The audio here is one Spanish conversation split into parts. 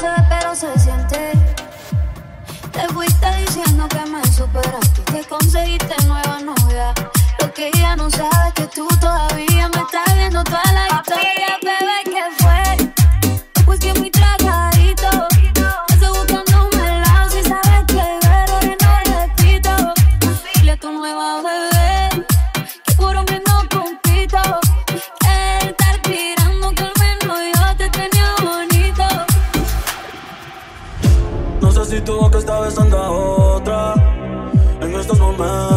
no pero se siente. Te fuiste diciendo que me superaste, que conseguiste nueva novia. Lo que ella no sabe es que tú todavía. si tú que está besando a otra en estos momentos.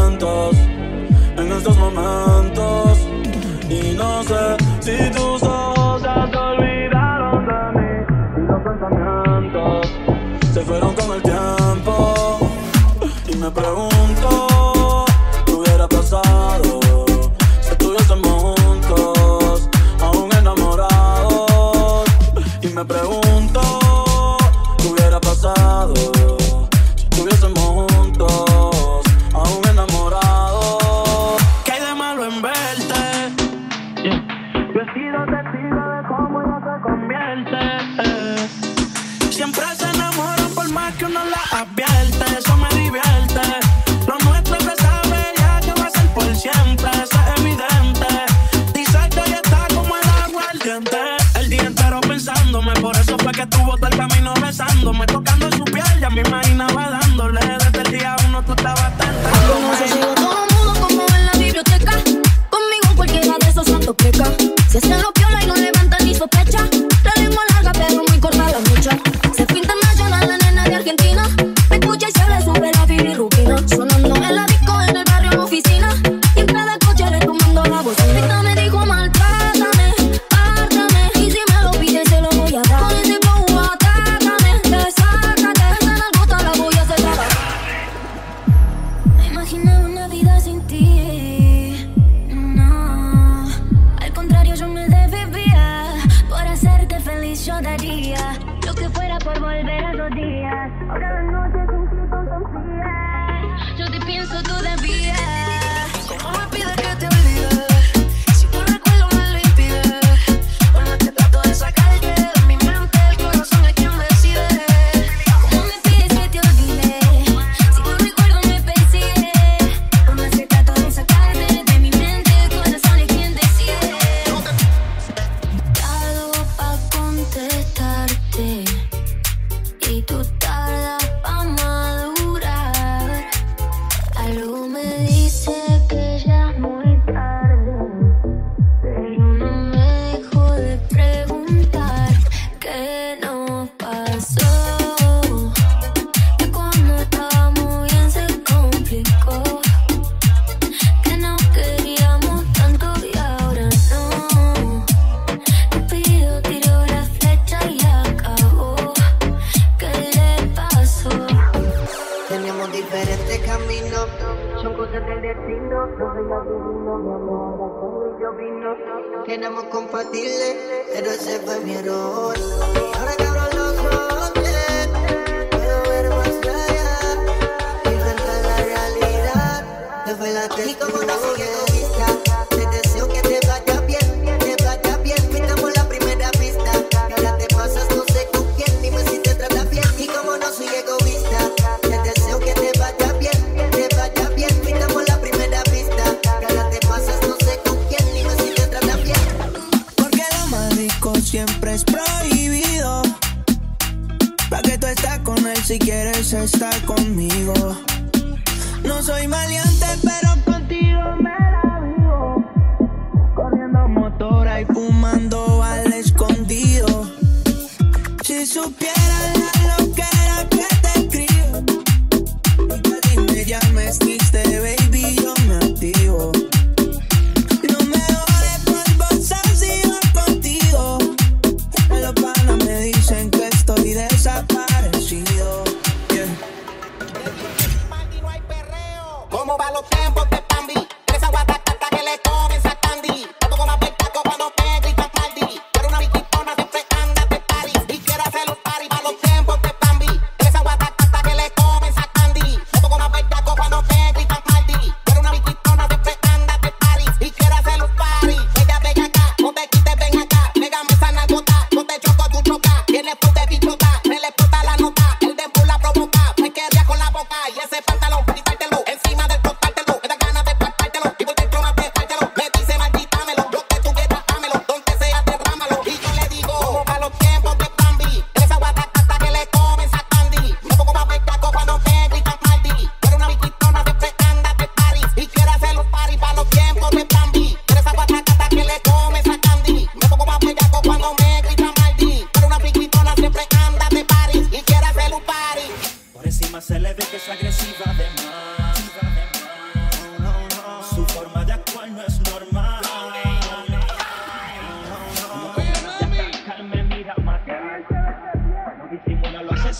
días. Planeamos diferentes caminos, son cosas del destino. Los reinos divinos, mi amor, corazón y yo vino. Queremos compartirle, pero ese fue mi error. Ahora que los ojos. si quieres estar conmigo. No soy maleante, pero contigo me la vivo. Corriendo motora y fumando al escondido. Si supiera Encima se le ve que es agresiva de más. Su forma de actuar no es normal. No, no, no. Calme, mira, mata. No disimula, lo hace